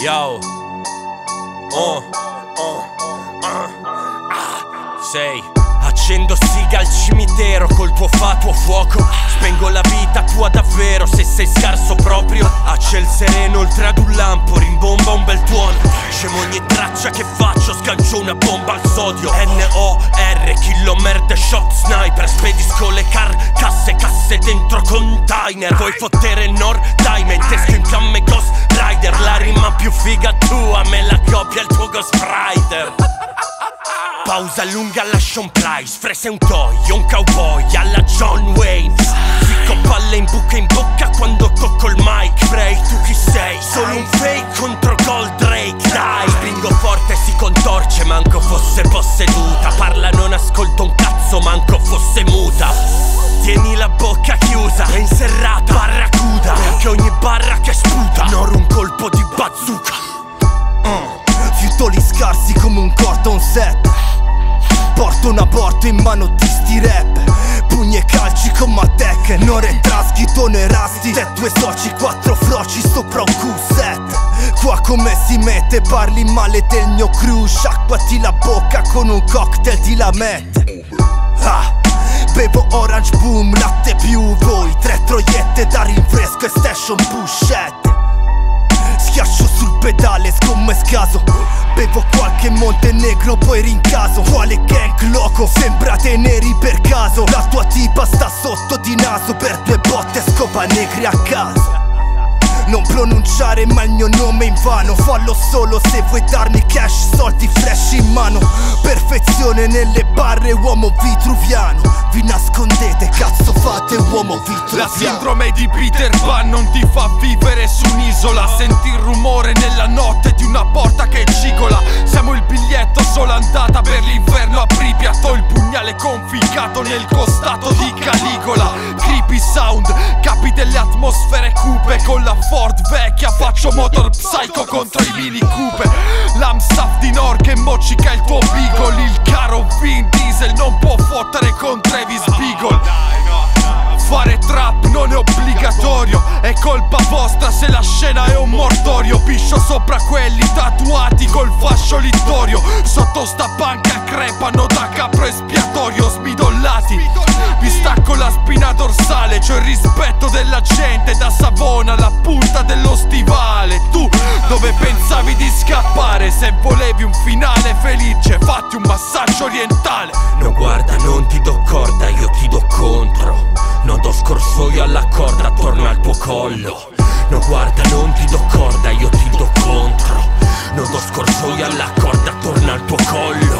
Yo. Oh. Oh. Ah. Ah. Sei. Accendo siga al cimitero col tuo fatuo fuoco Spengo la vita tua davvero se sei scarso proprio A ciel sereno oltre ad un lampo rimbomba un bel tuono Scemo ogni traccia che faccio sgancio una bomba al sodio N-O-R, killo merde shot sniper Spedisco le carcasse, casse dentro container Vuoi fottere Nord Diamond, Pausa lunga alla Sean Price. Frese un toy, un cowboy alla John Wayne. Ficco palle in buca in bocca quando tocco il mic. Frey, tu chi sei? Solo un fake contro Gold Drake Dai, spingo forte si contorce manco fosse posseduta. Parla non ascolto un cazzo manco fosse muta. Tieni la bocca chiusa e inserrata Barracuda. Perché ogni barra che sputa Non un colpo di bazooka. Uh, Fiutoli scarsi come un cordon set Porto una porta in mano ti sti rap Pugni e calci con Matec Non retraschi, tono e rasti. Te due soci, quattro froci sopra un Q7 Qua come si mette, parli male del mio crew. Sciacquati la bocca con un cocktail di lamette. Ah, Bevo orange boom, latte più. Voi Tre troiette da rinfresco e station pushette e scaso Bevo qualche Montenegro, poi rincaso. Quale gang loco, sembrate neri per caso. La tua tipa sta sotto di naso Per due botte scopa negri a caso. Non pronunciare mai il mio nome in vano Fallo solo se vuoi darmi cash, soldi flash in mano. Perfezione nelle barre, uomo vitruviano. Vi nascondete, cazzo fate uomo vitruviano. La sindrome di Peter Pan non ti fa vivere su un'isola Senti il rumore nella conficcato nel costato di Caligola. Creepy sound, capi delle atmosfere cupe. Con la Ford vecchia faccio motor psycho contro i mini coupe L'Amstaff di Nor che moccica il tuo beagle. Il caro Vin Diesel non può fottere con Travis Beagle. Fare trap non è obbligatorio. È colpa vostra se la scena è un mortorio. Piscio sopra quelli tatuati col fascio littorio. Sotto sta panca crepano da capro tanta gente da Savona alla punta dello stivale. Tu dove pensavi di scappare? Se volevi un finale felice fatti un massaggio orientale. No guarda non ti do corda io ti do contro. Non do scorsoio alla corda attorno al tuo collo. No guarda non ti do corda io ti do contro. Non do scorsoio alla corda attorno al tuo collo.